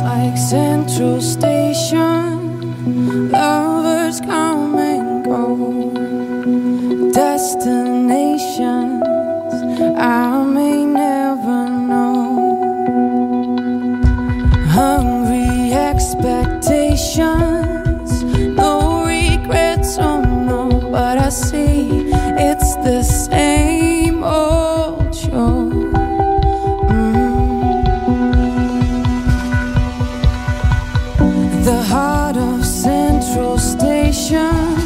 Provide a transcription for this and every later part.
It's like Central Station Lovers come and go Destiny. ocean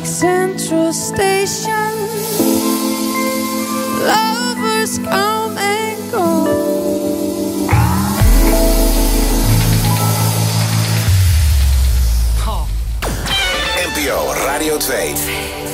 like Central Station. Lovers come and go. NPO Radio 2.